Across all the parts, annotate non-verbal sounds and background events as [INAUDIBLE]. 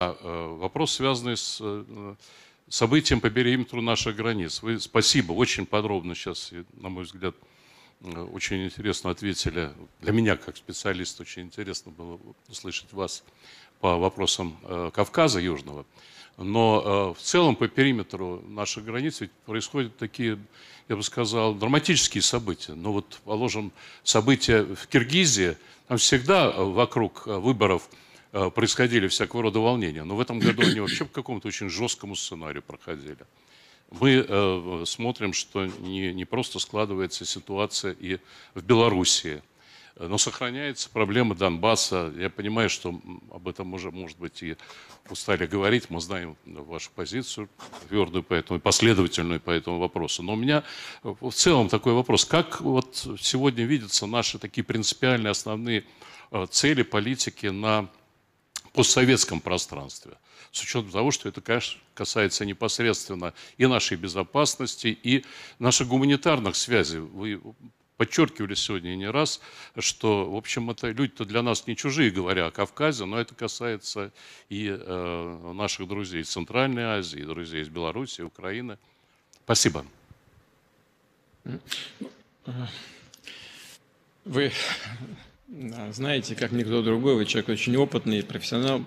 э, вопрос, связанный с э, событием по периметру наших границ. Вы спасибо, очень подробно сейчас, на мой взгляд, э, очень интересно ответили. Для меня, как специалиста, очень интересно было услышать вас по вопросам Кавказа Южного. Но в целом по периметру наших границ ведь происходят такие, я бы сказал, драматические события. Но вот, положим, события в Киргизии, там всегда вокруг выборов происходили всякого рода волнения. Но в этом году они вообще по какому-то очень жесткому сценарию проходили. Мы э, смотрим, что не, не просто складывается ситуация и в Белоруссии, но сохраняется проблема Донбасса. Я понимаю, что об этом уже, может быть, и устали говорить. Мы знаем вашу позицию твердую по этому, последовательную по этому вопросу. Но у меня в целом такой вопрос. Как вот сегодня видятся наши такие принципиальные основные э, цели политики на постсоветском пространстве. С учетом того, что это, конечно, касается непосредственно и нашей безопасности, и наших гуманитарных связей. Вы подчеркивали сегодня не раз, что, в общем, это люди-то для нас не чужие, говоря о Кавказе, но это касается и э, наших друзей из Центральной Азии, друзей из Беларуси, Украины. Спасибо. Вы знаете, как никто другой, вы человек очень опытный, профессионал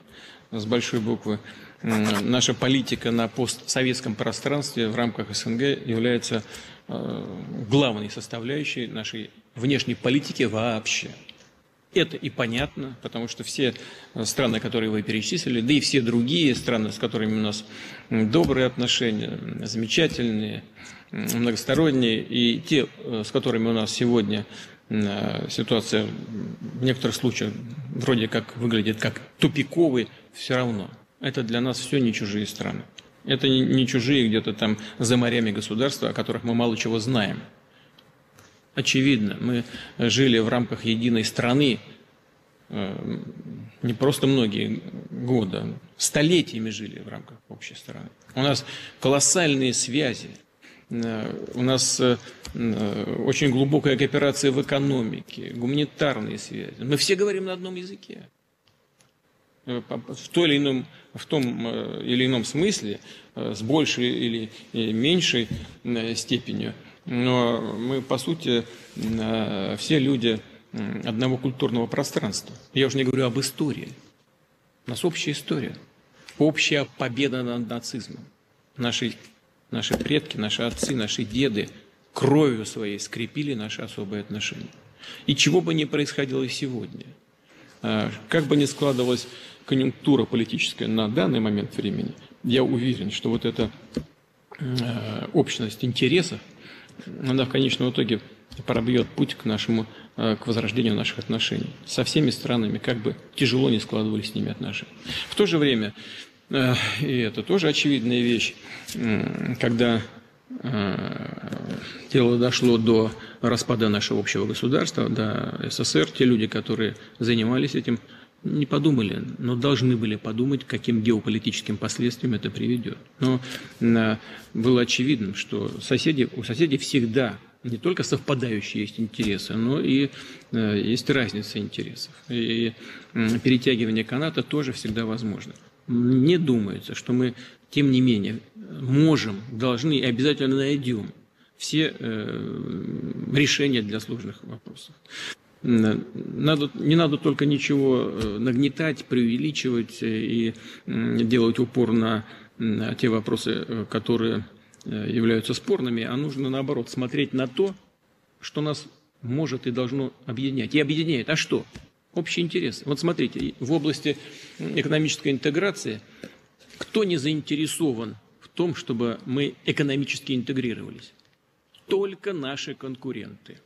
с большой буквы. Наша политика на постсоветском пространстве в рамках СНГ является э, главной составляющей нашей внешней политики вообще. Это и понятно, потому что все страны, которые вы перечислили, да и все другие страны, с которыми у нас добрые отношения, замечательные, многосторонние, и те, э, с которыми у нас сегодня Э, ситуация в некоторых случаях вроде как выглядит как тупиковый, все равно. Это для нас все не чужие страны. Это не чужие где-то там за морями государства, о которых мы мало чего знаем. Очевидно, мы жили в рамках единой страны э, не просто многие годы, столетиями жили в рамках общей страны. У нас колоссальные связи – Э, у нас э, э, очень глубокая кооперация в экономике, гуманитарные связи. Мы все говорим на одном языке. В, той или ином, в том или ином смысле, с большей или меньшей степенью. Но мы, по сути, все люди одного культурного пространства. Я уже не говорю об истории. У нас общая история. Общая победа над нацизмом. Нашей Наши предки, наши отцы, наши деды кровью своей скрепили наши особые отношения. И чего бы ни происходило сегодня, а, как бы ни складывалась конъюнктура политическая на данный момент времени, я уверен, что вот эта а, общность интересов, она в конечном итоге пробьет путь к нашему, а, к возрождению наших отношений со всеми странами, как бы тяжело не складывались с ними отношения. В то же время и это тоже очевидная вещь, когда э, дело дошло до распада нашего общего государства, до СССР, те люди, которые занимались этим, не подумали, но должны были подумать, каким геополитическим последствиям это приведет. Но э, было очевидно, что соседи, у соседей всегда не только совпадающие есть интересы, но и есть разница интересов. И перетягивание каната тоже всегда возможно мне думается, что мы, тем не менее, можем, должны и обязательно найдем все э, решения для сложных вопросов. Надо, не надо только ничего э, нагнетать, преувеличивать и делать упор на, те вопросы, э, которые э, являются спорными, а нужно, наоборот, смотреть на то, что нас может и должно объединять. И объединяет. А что? Общие интересы. Вот смотрите, в области экономической интеграции кто не заинтересован в том, чтобы мы экономически интегрировались? Только наши конкуренты.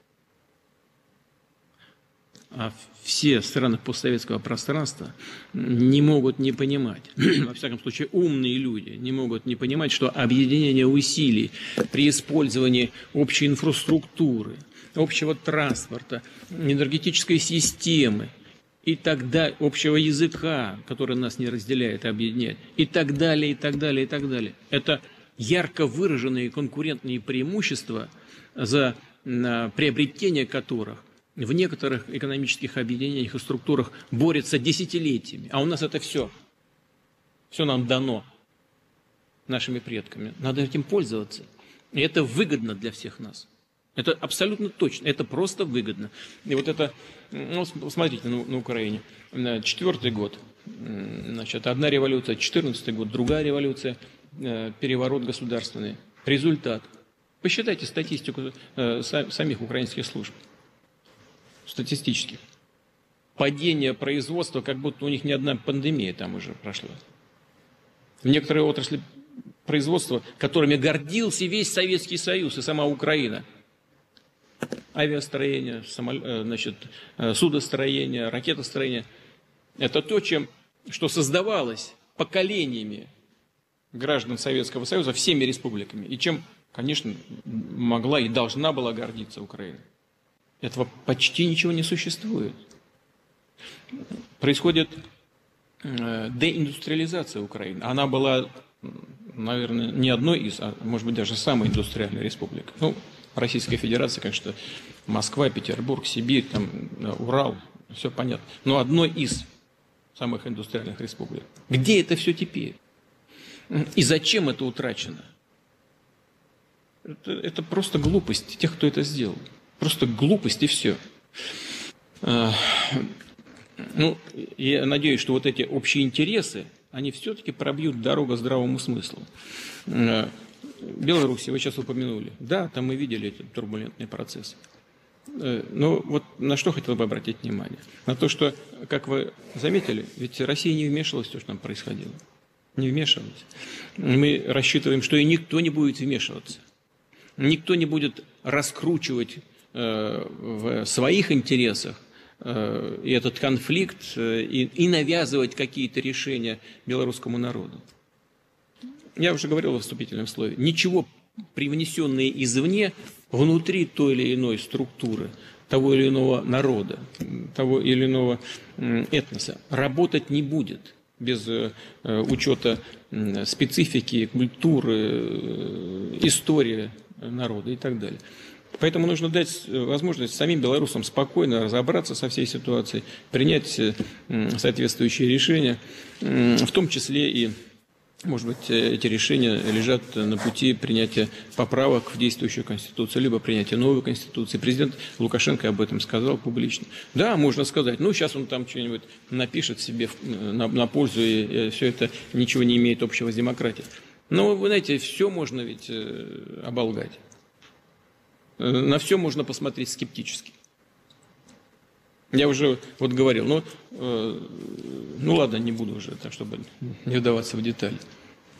А все страны постсоветского пространства не могут не понимать, [CLEARS THROAT] во всяком случае умные люди не могут не понимать, что объединение усилий при использовании общей инфраструктуры, общего транспорта, энергетической системы и так далее, общего языка, который нас не разделяет и объединяет, и так далее, и так далее, и так далее. Это ярко выраженные конкурентные преимущества, за приобретение которых в некоторых экономических объединениях и структурах борются десятилетиями. А у нас это все Все нам дано нашими предками. Надо этим пользоваться. И это выгодно для всех нас. Это абсолютно точно, это просто выгодно. И вот это, ну, смотрите, на, на Украине, четвертый год, значит, одна революция, четырнадцатый год, другая революция, э, переворот государственный. Результат. Посчитайте статистику э, самих украинских служб, статистических. Падение производства, как будто у них ни одна пандемия там уже прошла. В некоторые отрасли производства, которыми гордился весь Советский Союз и сама Украина – авиастроение, самол... Э, значит, э, судостроение, ракетостроение. Это то, чем, что создавалось поколениями граждан Советского Союза всеми республиками. И чем, конечно, могла и должна была гордиться Украина. Этого почти ничего не существует. Происходит э, деиндустриализация Украины. Она была, наверное, не одной из, а может быть даже самой индустриальной республикой. Ну, Российская Федерация, конечно, Москва, Петербург, Сибирь, там, э, Урал, все понятно. Но одной из самых индустриальных республик. Где это все теперь? И зачем это утрачено? Это, это просто глупость тех, кто это сделал. Просто глупость и все. А, ну, я надеюсь, что вот эти общие интересы, они все-таки пробьют дорогу здравому смыслу. А, Беларуси, вы сейчас упомянули. Да, там мы видели эти турбулентные процессы. Э, но вот на что хотел бы обратить внимание? На то, что, как вы заметили, ведь Россия не вмешивалась в то, что там происходило. Не вмешивалась. Мы рассчитываем, что и никто не будет вмешиваться. Никто не будет раскручивать в своих интересах э, этот конфликт и, и навязывать какие-то решения белорусскому народу я уже говорил в вступительном слове, ничего привнесенное извне внутри той или иной структуры, того или иного народа, того или иного этноса работать не будет без э, учета специфики, культуры, э, истории народа и так далее. Поэтому нужно дать э, возможность самим белорусам спокойно разобраться со всей ситуацией, принять соответствующие решения, в том числе и может быть, э, эти решения лежат на пути принятия поправок в действующую Конституцию, либо принятия новой Конституции. Президент Лукашенко об этом сказал публично. Да, можно сказать, ну, сейчас он там что-нибудь напишет себе на, на пользу, и, э, все это ничего не имеет общего с демократией. Но, вы знаете, все можно ведь э, оболгать. На все можно посмотреть скептически. Я уже вот говорил, ну, э, ну ладно, не буду уже, так, чтобы не вдаваться в детали.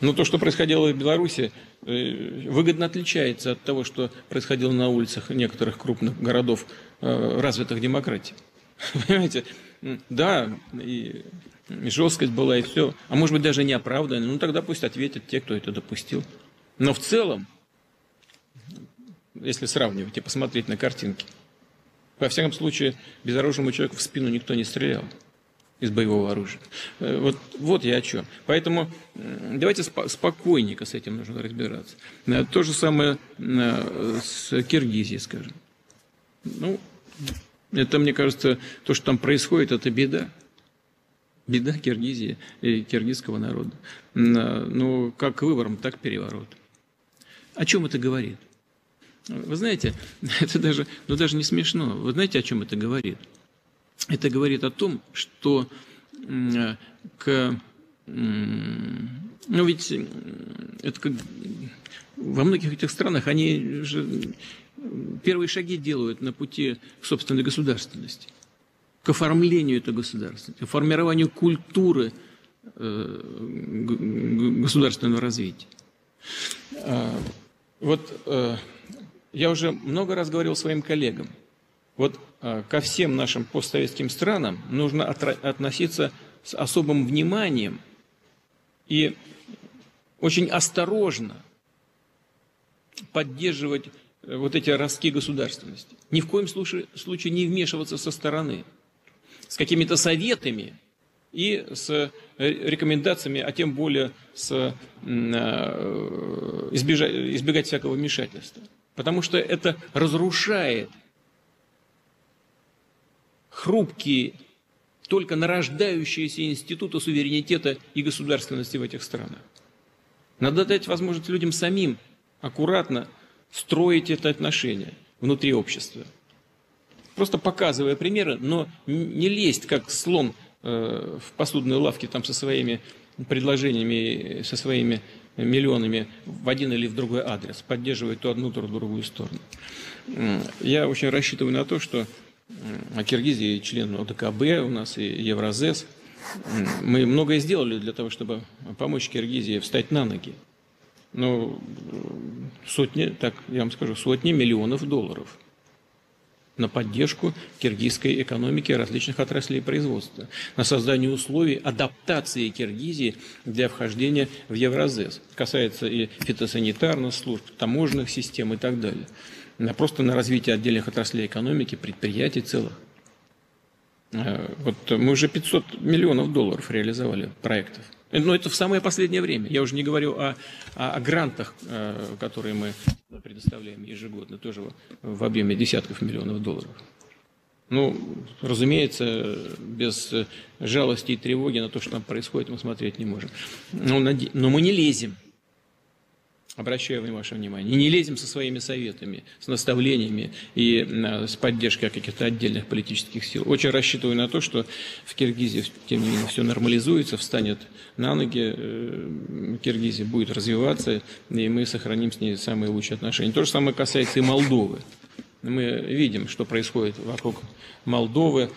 Но то, что происходило в Беларуси, э, выгодно отличается от того, что происходило на улицах некоторых крупных городов э, развитых демократий. [LAUGHS] Понимаете? Да, и, и жесткость была, и все. А может быть, даже неоправданная. Ну, тогда пусть ответят те, кто это допустил. Но в целом, если сравнивать и посмотреть на картинки, во всяком случае, безоружному человеку в спину никто не стрелял из боевого оружия. Э, вот, вот я о чем. Поэтому давайте спокойненько с этим нужно разбираться. Э, то же самое э, с Киргизией, скажем. Ну, это, мне кажется, то, что там происходит, это беда. Беда Киргизии и киргизского народа. Ну, как выбором, так переворот. О чем это говорит? Вы знаете, [LAUGHS] это даже, ну, даже не смешно. Вы знаете, о чем это говорит? Это говорит о том, что к... Ну, ведь это как... Во многих этих странах они же первые шаги делают на пути к собственной государственности, к оформлению этой государственности, к формированию культуры э, государственного развития. А, вот э, я уже много раз говорил своим коллегам, вот э, ко всем нашим постсоветским странам нужно относиться с особым вниманием и очень осторожно поддерживать э, вот эти ростки государственности. Ни в коем случае, случае не вмешиваться со стороны, с какими-то советами и с э, рекомендациями, а тем более с, избежать, избегать всякого вмешательства потому что это разрушает хрупкие только нарождающиеся институты суверенитета и государственности в этих странах. Надо дать возможность людям самим аккуратно строить это отношение внутри общества. Просто показывая примеры, но не лезть, как слон э, в посудной лавке там со своими предложениями, со своими миллионами в один или в другой адрес, поддерживать то одну, то другую сторону. Я очень рассчитываю на то, что Киргизия член ОДКБ у нас и Евразес. Мы многое сделали для того, чтобы помочь Киргизии встать на ноги. Но сотни, так я вам скажу, сотни миллионов долларов на поддержку киргизской экономики различных отраслей производства, на создание условий адаптации Киргизии для вхождения в Евразес. Касается и фитосанитарных служб, таможенных систем и так далее просто на развитие отдельных отраслей экономики, предприятий целых. Э, вот мы уже 500 миллионов долларов реализовали проектов. Но это в самое последнее время. Я уже не говорю о, о, о грантах, э, которые мы предоставляем ежегодно, тоже в объеме десятков миллионов долларов. Ну, разумеется, без жалости и тревоги на то, что там происходит, мы смотреть не можем. Но, но мы не лезем обращаю ваше внимание, и не лезем со своими советами, с наставлениями и э, с поддержкой каких-то отдельных политических сил. Очень рассчитываю на то, что в Киргизии, тем не менее, все нормализуется, встанет на ноги, э, Киргизия будет развиваться, и мы сохраним с ней самые лучшие отношения. То же самое касается и Молдовы. Мы видим, что происходит вокруг Молдовы.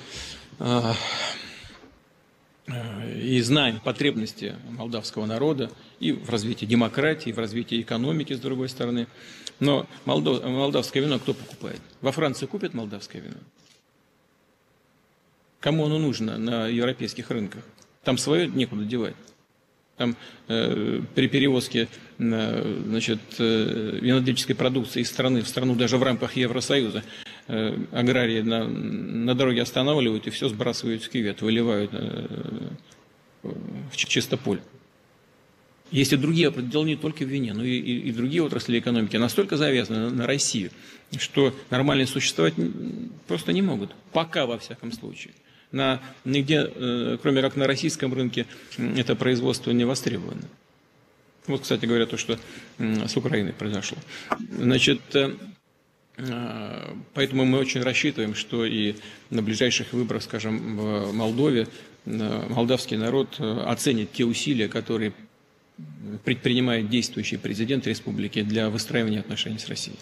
А, и знаем потребности молдавского народа и в развитии демократии, и в развитии экономики, с другой стороны. Но молдавское вино кто покупает? Во Франции купят молдавское вино? Кому оно нужно на европейских рынках? Там свое некуда девать. Там э, при перевозке э, значит, э, винодельческой продукции из страны в страну, даже в рамках Евросоюза, э, аграрии на, на дороге останавливают и все сбрасывают в кювет, выливают э, в чисто поле. Есть и другие, дело не только в вине, но и, и, и другие отрасли экономики настолько завязаны на, на Россию, что нормально существовать просто не могут. Пока, во всяком случае на, нигде, э, кроме как на российском рынке, это производство не востребовано. Вот, кстати говоря, то, что с Украиной произошло. Значит, э, э, поэтому мы очень рассчитываем, что и на ближайших выборах, скажем, в Молдове, молдавский народ оценит те усилия, которые предпринимает действующий президент республики для выстраивания отношений с Россией.